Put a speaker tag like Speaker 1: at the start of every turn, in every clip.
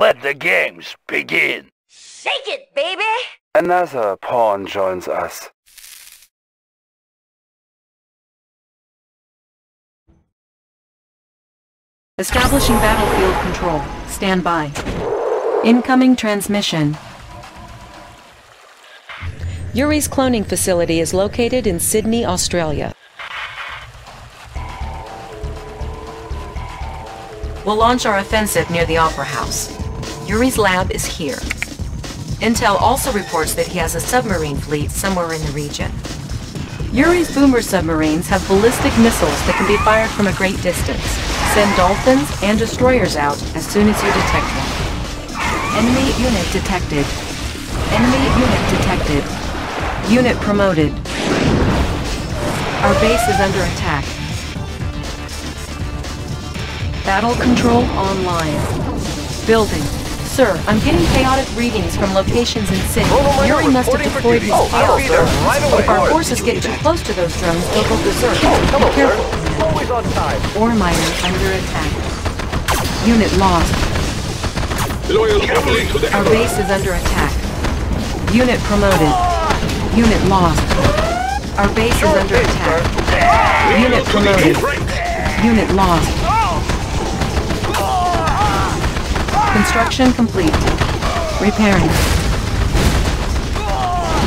Speaker 1: Let the games begin.
Speaker 2: Shake it, baby!
Speaker 3: Another pawn joins us.
Speaker 4: Establishing battlefield control. Stand by. Incoming transmission. Yuri's cloning facility is located in Sydney, Australia. We'll launch our offensive near the Opera House. Yuri's lab is here. Intel also reports that he has a submarine fleet somewhere in the region. Yuri's boomer submarines have ballistic missiles that can be fired from a great distance. Send dolphins and destroyers out as soon as you detect them. Enemy unit detected. Enemy unit detected. Unit promoted. Our base is under attack. Battle control online. Building. Sir, I'm getting chaotic readings from locations in city. Yuri must have deployed his
Speaker 1: Oh, I'll be there right away.
Speaker 4: If our forces get too close to those drones, they'll go berserk.
Speaker 1: Oh, come
Speaker 4: Be
Speaker 1: on,
Speaker 4: careful.
Speaker 1: sir. Always on time.
Speaker 4: Ore miner under attack. Unit lost.
Speaker 5: Loyal only to the
Speaker 4: Our base is under attack. Unit promoted. Unit lost. Our base is under attack. Unit promoted. Unit lost. Construction complete. Repairing.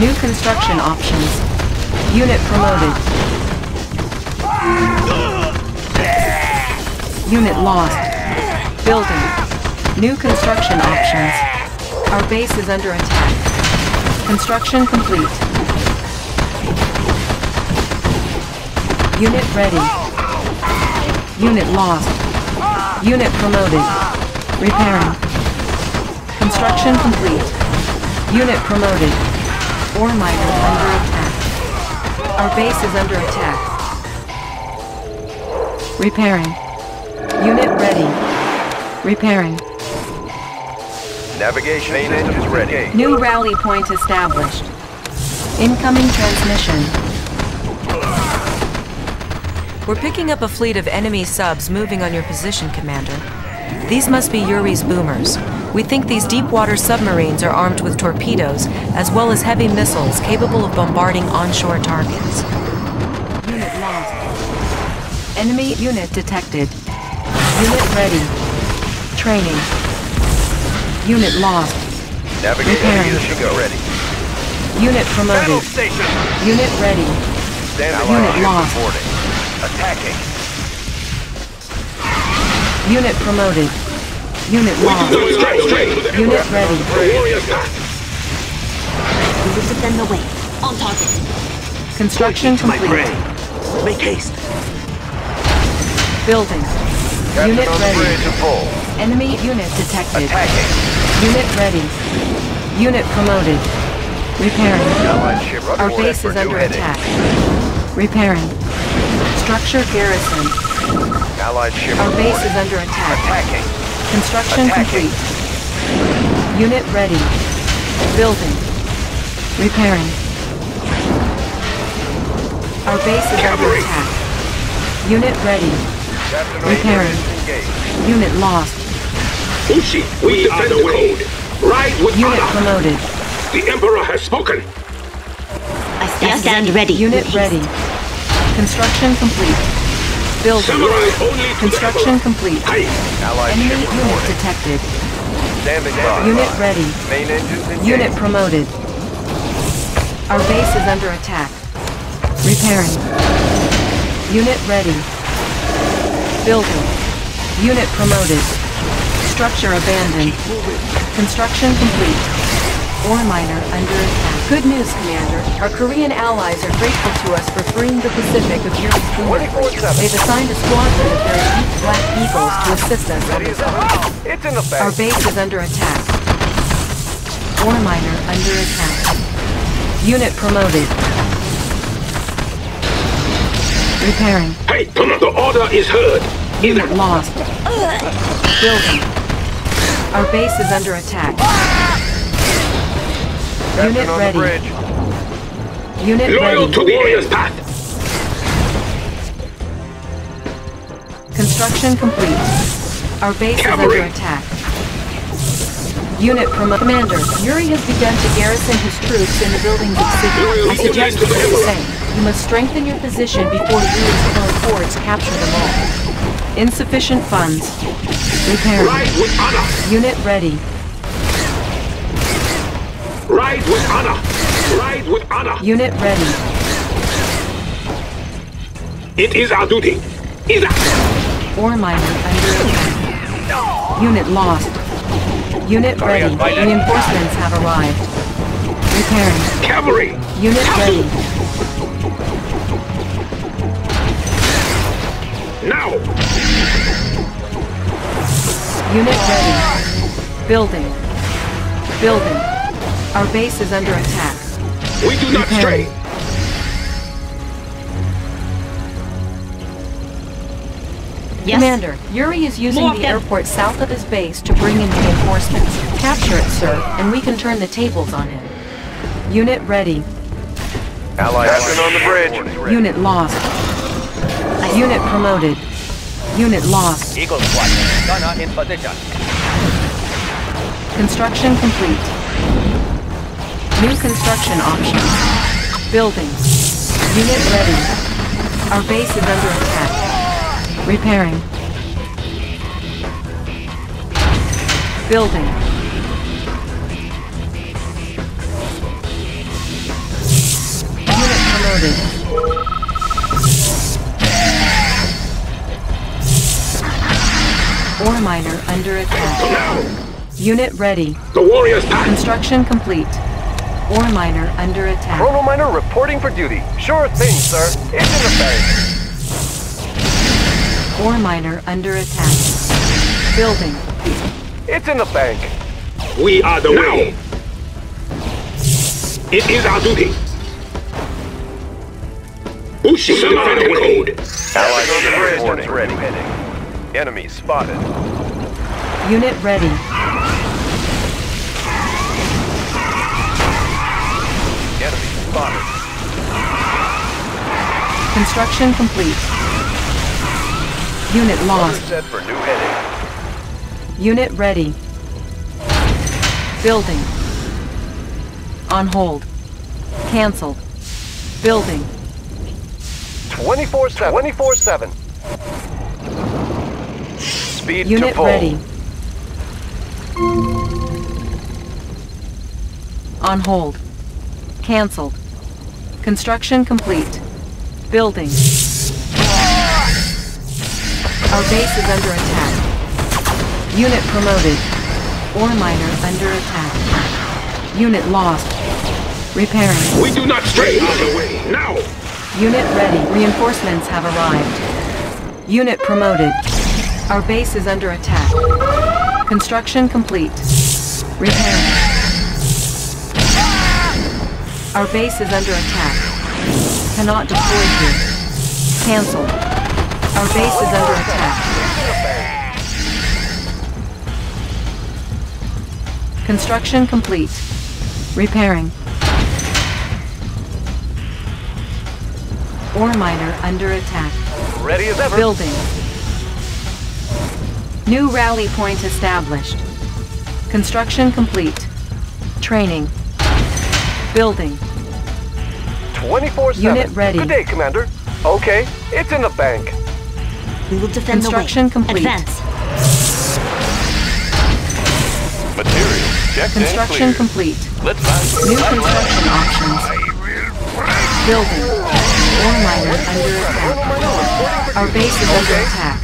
Speaker 4: New construction options. Unit promoted. Unit lost. Building. New construction options. Our base is under attack. Construction complete. Unit ready. Unit lost. Unit promoted. Repairing. Construction complete. Unit promoted. Ore miner under attack. Our base is under attack. Repairing. Unit ready. Repairing.
Speaker 1: Navigation is ready.
Speaker 4: New rally point established. Incoming transmission. We're picking up a fleet of enemy subs moving on your position, Commander. These must be Yuri's boomers. We think these deep water submarines are armed with torpedoes, as well as heavy missiles capable of bombarding onshore targets. Unit lost. Enemy unit detected. Unit ready. Training. Unit lost.
Speaker 1: Navigation
Speaker 4: Repairing.
Speaker 1: is ready.
Speaker 4: Unit promoted. Unit ready.
Speaker 1: Standing
Speaker 4: Unit lost.
Speaker 1: Attacking.
Speaker 4: Unit promoted. Unit lost.
Speaker 5: Straight, straight to the Emperor.
Speaker 4: Unit ready.
Speaker 5: The warrior's path.
Speaker 2: We will defend the way. On target.
Speaker 4: Construction complete.
Speaker 1: Make haste.
Speaker 4: Building.
Speaker 1: Captain
Speaker 4: Unit
Speaker 1: on the
Speaker 4: ready.
Speaker 1: bridge to full.
Speaker 4: Enemy unit detected.
Speaker 1: Attacking.
Speaker 4: Unit ready. Unit promoted. Repairing.
Speaker 1: Allied ship
Speaker 4: Our
Speaker 1: report
Speaker 4: base
Speaker 1: for
Speaker 4: is
Speaker 1: new
Speaker 4: under
Speaker 1: heading.
Speaker 4: attack. Repairing. Structure garrison.
Speaker 1: Allied ship
Speaker 4: Our base
Speaker 1: reporting.
Speaker 4: is under attack.
Speaker 1: Attacking.
Speaker 4: Construction
Speaker 1: Attacking.
Speaker 4: complete. Unit ready. Building. Repairing. Our base is under attack. Unit ready.
Speaker 1: Captain
Speaker 4: Repairing.
Speaker 1: Ranger is engaged.
Speaker 4: Unit lost.
Speaker 5: Bushi, we defend the code. Ride with
Speaker 4: Unit
Speaker 5: honor.
Speaker 4: promoted.
Speaker 5: The Emperor has spoken.
Speaker 2: I stand, stand ready.
Speaker 4: Unit ready. Construction complete. Building.
Speaker 5: Samurai
Speaker 4: Construction complete.
Speaker 5: Emperor. Aye.
Speaker 1: Allied
Speaker 4: Enemy unit detected.
Speaker 1: Standing by.
Speaker 4: Unit ready.
Speaker 1: Main engines engaged.
Speaker 4: Unit promoted. Our base is under attack. Repairing. Unit ready. Building. Unit promoted. Structure abandoned. Construction complete. Ore miner under attack. Good news, Commander. Our Korean allies are grateful to us for freeing the Pacific of Yuri's boomer. They've assigned a squadron of their elite Black Eagles to assist us on this
Speaker 1: as. It's in the
Speaker 4: our base is under attack. Ore miner under attack. Unit promoted. Repairing.
Speaker 5: Hey, the order is heard.
Speaker 4: Unit lost. Building. Our base is under attack.
Speaker 1: Captain
Speaker 4: Unit
Speaker 1: on
Speaker 4: ready.
Speaker 1: the bridge.
Speaker 4: Unit
Speaker 5: Loyal to the warrior's path.
Speaker 4: Construction complete. Our base is under attack. Unit promo Commander, Yuri has begun to garrison his troops in the buildings of city. I suggest you do the same. You must strengthen your position before Yuri's clone hordes capture them all. Insufficient funds. Repair.
Speaker 5: Ride with honor.
Speaker 4: Unit ready.
Speaker 5: Ride with honor. Ride with honor.
Speaker 4: Unit ready.
Speaker 5: It is our duty. Is our...
Speaker 4: Ore miner under attack. Unit lost. Unit ready. Reinforcements have arrived. Repairing.
Speaker 5: Cavalry.
Speaker 4: Unit ready.
Speaker 5: Now.
Speaker 4: Unit ready. Building. Building. Our base is under attack.
Speaker 5: We do not
Speaker 4: Repairing.
Speaker 5: stray.
Speaker 2: Yes.
Speaker 4: Commander, Yuri is using
Speaker 2: More
Speaker 4: the
Speaker 2: them.
Speaker 4: airport south of his base to bring in reinforcements. Capture it, sir, and we can turn the tables on him. Unit ready.
Speaker 1: Allied Captain on the bridge.
Speaker 4: Unit lost. Unit promoted. Unit lost.
Speaker 1: Eagle Squadron. Gunner in position.
Speaker 4: Construction complete. New construction options. Building. Unit ready. Our base is under attack. Repairing. Building. Unit promoted. Ore miner under attack. Unit ready.
Speaker 5: The warriors die.
Speaker 4: Construction complete. Ore miner under attack.
Speaker 1: Chrono Miner reporting for duty. Sure thing, sir. It's in the bank.
Speaker 4: Ore miner under attack. Building.
Speaker 1: It's in the bank.
Speaker 5: We are the way. It is our duty. Bushi defend the code.
Speaker 1: Allied on the bridge. Ready. Enemy spotted.
Speaker 4: Unit ready.
Speaker 1: Spotted.
Speaker 4: Construction complete. Unit
Speaker 1: Order
Speaker 4: lost.
Speaker 1: set for new heading.
Speaker 4: Unit ready. Building. On hold. Cancelled. Building.
Speaker 1: 24-7. 24-7. Speed to
Speaker 4: Unit
Speaker 1: full.
Speaker 4: ready. On hold. Cancelled. Construction complete. Building. Our base is under attack. Unit promoted. Ore miner under attack. Unit lost. Repairing.
Speaker 5: We do not stray. On the way. Now.
Speaker 4: Unit ready. Reinforcements have arrived. Unit promoted. Our base is under attack. Construction complete. Repairing. Our base is under attack. Cannot deploy here. Cancel. Our base is under attack. Construction complete. Repairing. Ore miner under attack.
Speaker 1: Ready as ever.
Speaker 4: Building. New rally point established. Construction complete. Training. Building.
Speaker 1: 24-7.
Speaker 4: Unit ready.
Speaker 1: Good day, Commander. Okay, it's in the bank.
Speaker 2: We will defend
Speaker 4: Construction
Speaker 2: the way.
Speaker 4: complete.
Speaker 2: Advance.
Speaker 1: Material. Checked
Speaker 4: Construction complete.
Speaker 1: Let's find
Speaker 4: New construction options. Building. Ore miner under attack. Our base is under attack.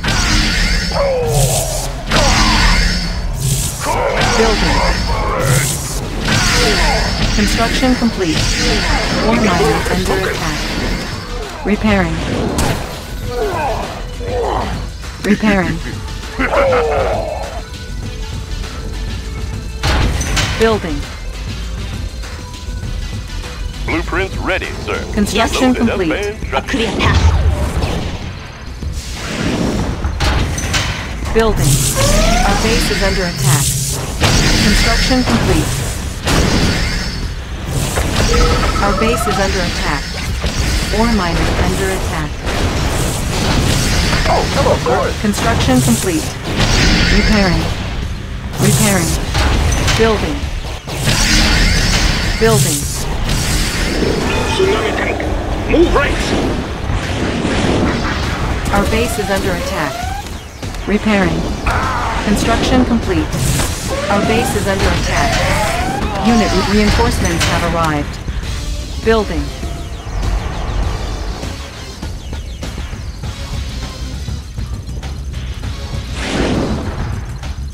Speaker 4: Building. Construction complete. Ore miner under attack. Repairing. Repairing. Building.
Speaker 1: Blueprints ready, sir.
Speaker 4: Construction
Speaker 1: Loaded
Speaker 4: complete.
Speaker 1: and
Speaker 2: A clear path.
Speaker 4: Building. Our base is under attack. Construction complete. Our base is under attack. Ore miner under attack.
Speaker 1: Oh, hello, sir.
Speaker 4: Construction complete. Repairing. Repairing. Building. Building.
Speaker 5: Tsunami tank. Move ranks.
Speaker 4: Our base is under attack. Repairing. Construction complete. Our base is under attack. Unit re- reinforcements have arrived. Building.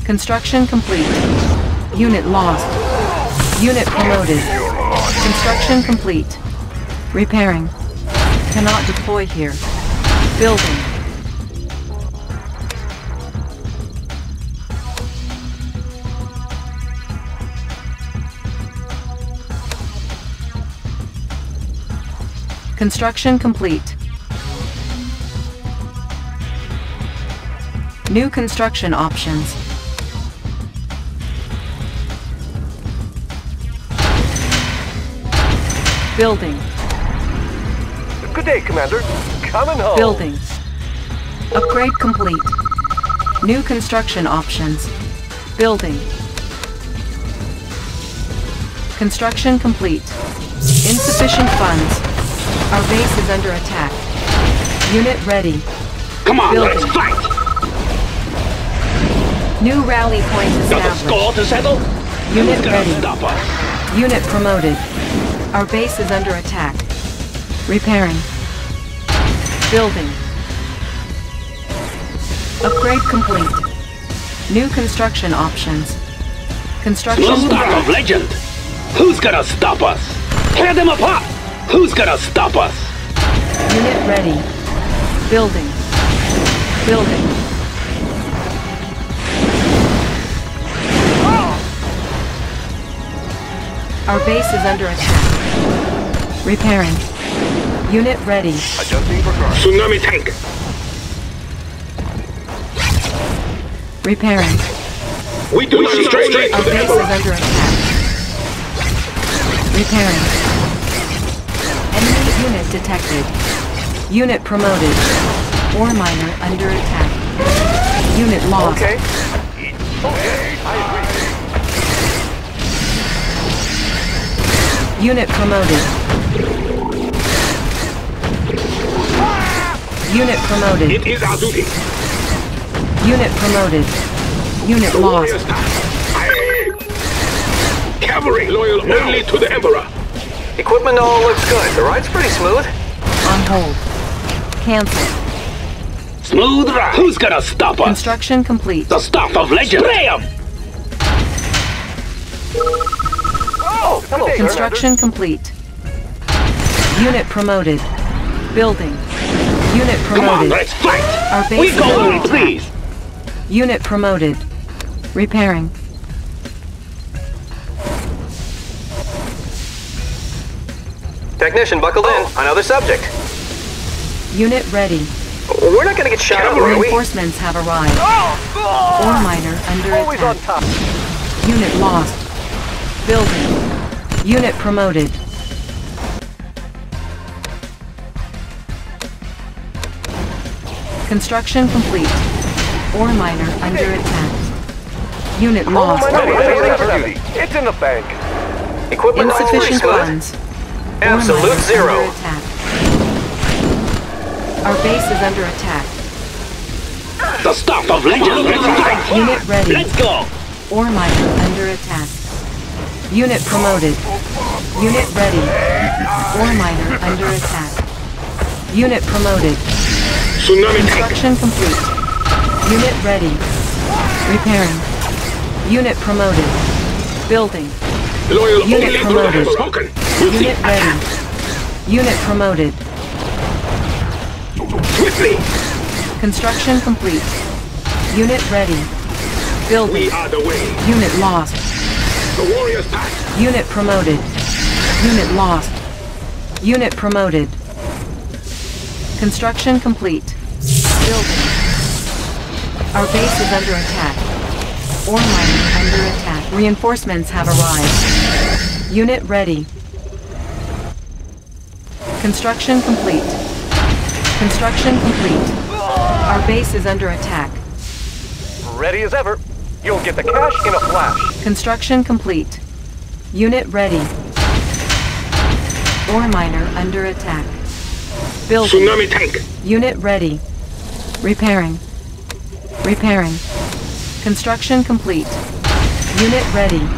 Speaker 4: Construction complete. Unit lost. Unit promoted. Construction complete. Repairing. Cannot deploy here. Building. Construction complete. New construction options. Building.
Speaker 1: Good day, Commander. Coming home.
Speaker 4: Building. Upgrade complete. New construction options. Building. Construction complete. Insufficient funds. Our base is under attack. Unit ready.
Speaker 5: Come on,
Speaker 4: Building.
Speaker 5: let's fight.
Speaker 4: New rally point
Speaker 5: Got a score to settle?
Speaker 4: Unit ready.
Speaker 5: stop us?
Speaker 4: Unit promoted. Our base is under attack. Repairing. Building. Upgrade complete. New construction options. Construction
Speaker 5: Blue Star of. Legend. Who's gonna stop us? Tear them apart. Who's gonna stop us?
Speaker 4: Unit ready. Building. Building. Our base is under attack. Repairing. Unit ready.
Speaker 1: Adjusting for guard.
Speaker 5: Tsunami tank.
Speaker 4: Repairing.
Speaker 5: We do not straight straight
Speaker 4: Our base is under attack. Repairing. Unit detected. Unit promoted. Ore miner under attack. Unit lost.
Speaker 1: Okay. Okay, I agree.
Speaker 4: Unit promoted. Unit promoted.
Speaker 5: It is our duty.
Speaker 4: Unit promoted. Unit lost.
Speaker 5: Cavalry loyal only to the Emperor.
Speaker 1: Equipment all looks good. The ride's pretty smooth.
Speaker 4: On hold. Cancel.
Speaker 5: Smooth ride. Who's gonna stop us?
Speaker 4: Construction complete.
Speaker 5: The staff of legend. Spray 'em.
Speaker 1: Oh, hello, sir.
Speaker 4: Construction complete. Unit promoted. Building. Unit promoted.
Speaker 5: Come on,
Speaker 4: promoted.
Speaker 5: let's fight.
Speaker 4: Our base
Speaker 5: We go
Speaker 4: under
Speaker 5: on,
Speaker 4: attack.
Speaker 5: please.
Speaker 4: Unit promoted. Repairing.
Speaker 1: Technician buckled in. Another subject.
Speaker 4: Unit ready.
Speaker 1: We're not gonna get shot up, are we?
Speaker 4: Reinforcements have arrived. Ore miner under
Speaker 1: Always on
Speaker 4: attack.
Speaker 1: top.
Speaker 4: Unit lost. Building. Unit promoted. Construction complete. Ore miner under attack. Unit lost.
Speaker 1: Ready for duty. It's in the bank. Equipment
Speaker 4: Insufficient
Speaker 1: smooth.
Speaker 4: funds. Ore
Speaker 1: Absolute zero.
Speaker 4: Our base is under attack.
Speaker 5: The staff of legend. Let's.
Speaker 4: Unit ready.
Speaker 5: Let's go.
Speaker 4: Ore miner under attack. Unit promoted. Unit ready. Ore miner under attack. Unit promoted.
Speaker 5: Tsunami tank.
Speaker 4: Construction complete. Unit ready. Repairing. Unit promoted. Building.
Speaker 5: Loyal
Speaker 4: Unit
Speaker 5: only
Speaker 4: promoted.
Speaker 5: To the Spoken. With the
Speaker 4: Unit ready. Unit promoted.
Speaker 5: Swiftly.
Speaker 4: Construction complete. Unit ready. Building.
Speaker 5: We are the way.
Speaker 4: Unit lost.
Speaker 5: The warriors pass.
Speaker 4: Unit promoted. Unit lost. Unit promoted. Construction complete. Building. Our base is under attack. Ore miner under attack. Reinforcements have arrived. Unit ready. Construction complete. Construction complete. Our base is under attack.
Speaker 1: Ready as ever. You'll get the cash in a flash.
Speaker 4: Construction complete. Unit ready. Ore miner under attack. Building.
Speaker 6: Tsunami tank.
Speaker 4: Unit ready. Repairing. Repairing. Construction complete. Unit ready.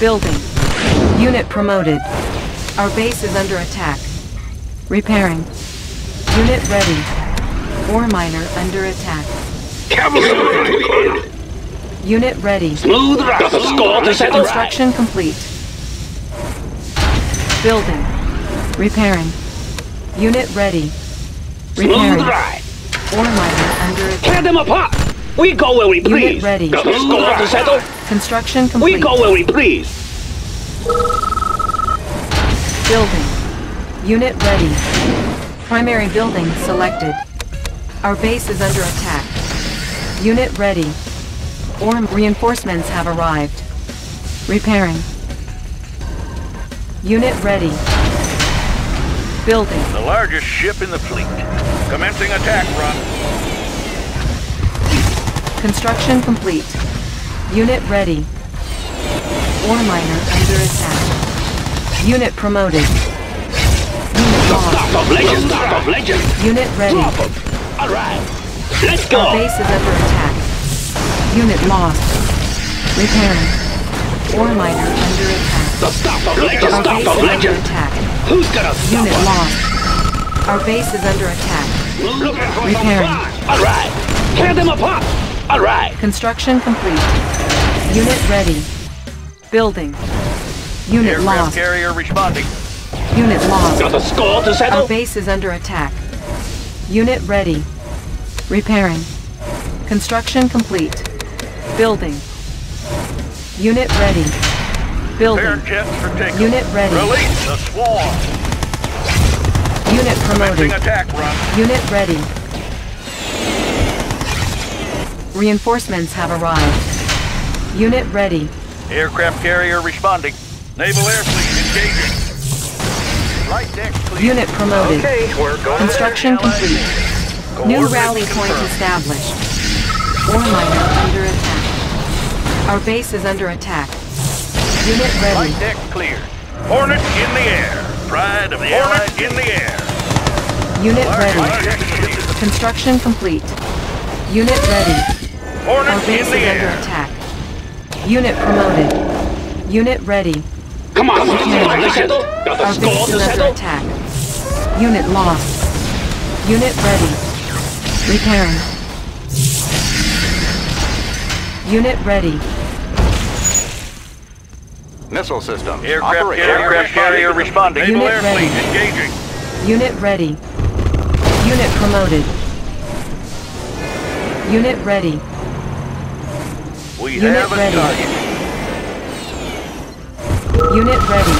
Speaker 4: Building. Unit promoted. Our base is under attack. Repairing. Unit ready. Ore miner under attack.
Speaker 6: Cavalry.
Speaker 4: Unit ready.
Speaker 6: Smooth ride. Got a score.
Speaker 4: Construction complete. Building. Repairing. Unit ready.
Speaker 6: Smooth
Speaker 4: Repairing.
Speaker 6: ride.
Speaker 4: Ore miner under attack.
Speaker 6: Tear them apart. We go where we please.
Speaker 4: Unit ready.
Speaker 6: Got a score to settle.
Speaker 4: Construction
Speaker 6: We go where we please.
Speaker 4: Building. Unit ready. Primary building selected. Our base is under attack. Unit ready. Or reinforcements have arrived. Repairing. Unit ready. Building.
Speaker 7: The largest ship in the fleet. Commencing attack run.
Speaker 4: Construction complete. Unit ready. Ore miner under attack. Unit promoted. Unit.
Speaker 6: Stop of legend. Stop of legend.
Speaker 4: Unit ready.
Speaker 6: Drop 'em. All right. Let's go!
Speaker 4: Our
Speaker 6: go.
Speaker 4: base is under attack. Unit lost. Repairing. Ore miner under attack.
Speaker 6: The stop of legend.
Speaker 4: Our
Speaker 6: Stop
Speaker 4: base
Speaker 6: of
Speaker 4: is under
Speaker 6: legend.
Speaker 4: attack.
Speaker 6: Who's gonna stop
Speaker 4: Unit
Speaker 6: us?
Speaker 4: lost. Our base is under attack.
Speaker 6: Looking for
Speaker 4: Repairing.
Speaker 6: some. All right. Tear them apart. All right.
Speaker 4: Construction complete. Unit ready. Building. Unit
Speaker 7: Aircraft
Speaker 4: lost.
Speaker 7: carrier responding.
Speaker 4: Unit lost.
Speaker 6: Got a score to
Speaker 4: Our base is under attack. Unit ready. Repairing. Construction complete. Building. Unit ready. Building. Unit ready.
Speaker 7: Release the swarm.
Speaker 4: Unit promoted.
Speaker 7: attack.
Speaker 4: Unit ready. Reinforcements have arrived. Unit ready.
Speaker 7: Aircraft carrier responding. Naval air fleet engaging. Clear.
Speaker 4: Unit promoted.
Speaker 7: Okay, we're going
Speaker 4: Construction complete. New rally point
Speaker 7: confirmed.
Speaker 4: established. Ore miner under attack. Our base is under attack. Unit ready.
Speaker 7: Light deck cleared. Hornet in the air. Pride of the Allied in the air.
Speaker 4: Unit
Speaker 7: Light
Speaker 4: ready. Construction complete. Unit ready. Our
Speaker 7: Hornet
Speaker 4: base
Speaker 7: in
Speaker 4: is
Speaker 7: the
Speaker 4: under attack. Unit promoted. Unit ready.
Speaker 6: Come on.
Speaker 4: Repairing.
Speaker 6: To settle. Got a
Speaker 4: Our
Speaker 6: score to
Speaker 4: under
Speaker 6: settle.
Speaker 4: attack. Unit lost. Unit ready. Repairing. Unit ready.
Speaker 3: Missile system.
Speaker 7: Aircraft
Speaker 3: operating.
Speaker 7: carrier, carrier responding. Naval
Speaker 4: Unit
Speaker 7: air
Speaker 4: ready.
Speaker 7: fleet engaging.
Speaker 4: Unit ready. Unit promoted. Unit ready.
Speaker 7: We
Speaker 4: Unit
Speaker 7: have a
Speaker 4: ready.
Speaker 7: target.
Speaker 4: Unit ready.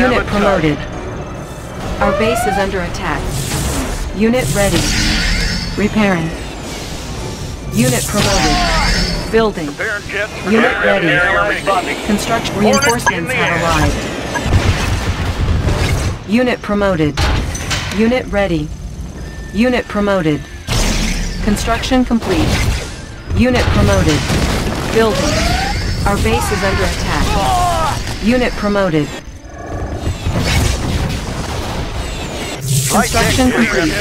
Speaker 4: Unit promoted.
Speaker 7: target.
Speaker 4: Our base is under attack. Unit ready. Repairing. Unit promoted. Building. Unit ready. Construction reinforcements have arrived. Unit promoted. Unit ready. Unit promoted. Construction complete. Unit promoted. Building. Our base is under attack. Unit promoted. Construction complete.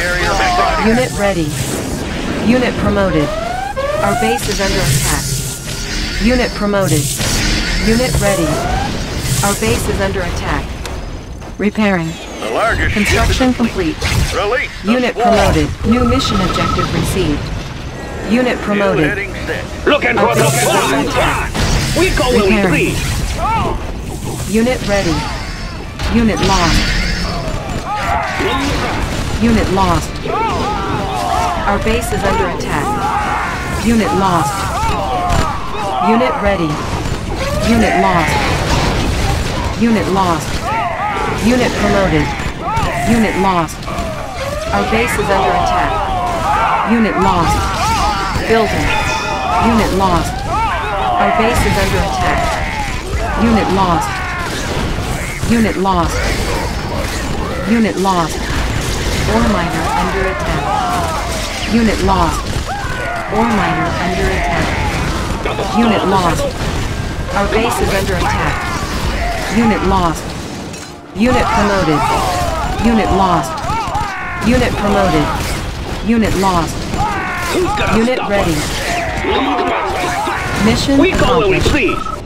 Speaker 4: Unit ready. Unit promoted. Our base is under attack. Unit promoted. Unit ready. Our base is under attack. Repairing.
Speaker 7: The largest
Speaker 4: Construction
Speaker 7: ship
Speaker 4: complete.
Speaker 7: the
Speaker 4: Unit
Speaker 7: swarm.
Speaker 4: promoted. New mission objective received. Unit promoted.
Speaker 7: heading set.
Speaker 6: Looking for
Speaker 4: Our
Speaker 6: some
Speaker 4: base
Speaker 6: fun. We go where we please.
Speaker 4: Unit ready. Unit lost. Unit lost. Our base is under attack. Unit lost. Unit ready. Unit lost. Unit lost. Unit promoted. Unit lost. Our base is under attack. Unit lost. Building. Unit lost. Our base is under attack. Unit lost. Unit lost. Unit lost. Ore miner under attack. Unit lost. Ore miner under attack. Unit lost. Our base is under attack. Unit lost. Unit promoted. Unit lost. Unit promoted. Unit lost. Unit ready. Mission
Speaker 5: We go where we
Speaker 4: accomplished.
Speaker 5: please.